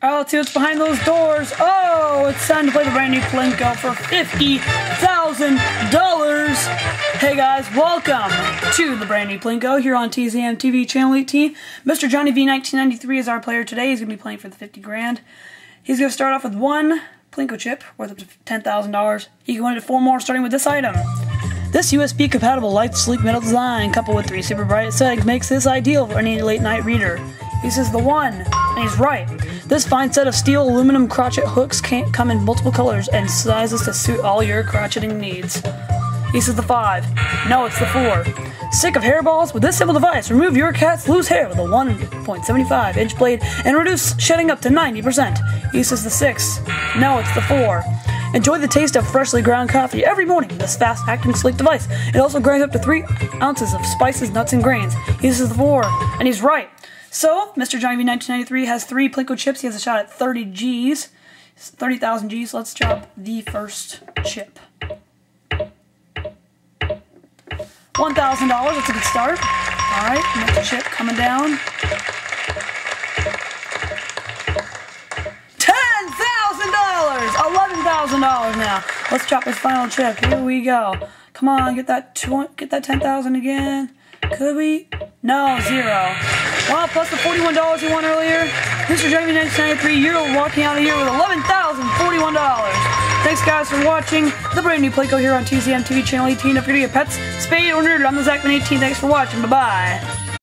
Oh, let's see what's behind those doors. Oh, it's time to play the brand new Plinko for $50,000. Hey guys, welcome to the brand new Plinko here on TZM TV Channel 18. Mr. Johnny V1993 is our player today. He's going to be playing for the 50 grand. He's going to start off with one Plinko chip worth up to $10,000. He can win it four more starting with this item. This USB compatible light sleek metal design coupled with three super bright settings makes this ideal for any late night reader. This is the one, he's right. This fine set of steel aluminum crotchet hooks can't come in multiple colors and sizes to suit all your crotcheting needs. He says the five. No, it's the four. Sick of hairballs? With this simple device, remove your cat's loose hair with a 1.75 inch blade and reduce shedding up to 90%. He says the six. No, it's the four. Enjoy the taste of freshly ground coffee every morning with this fast acting sleek device. It also grinds up to 3 ounces of spices, nuts, and grains. He says the four. And he's right. So, Mr. Johnny V1993 has three Plinko chips. He has a shot at 30 G's, 30,000 G's. Let's drop the first chip. $1,000, that's a good start. Alright, next chip coming down. $10,000! $11,000 now. Let's drop this final chip. Here we go. Come on, get that get that 10,000 again. Could we? No, zero. Well, plus the $41 you won earlier. Mr. Jamie 1993, you're walking out of here with $11,041. Thanks, guys, for watching the brand new Plinko here on TZM TV Channel 18. If you're your pets, spayed or neutered, I'm the Zachman18. Thanks for watching. Bye-bye.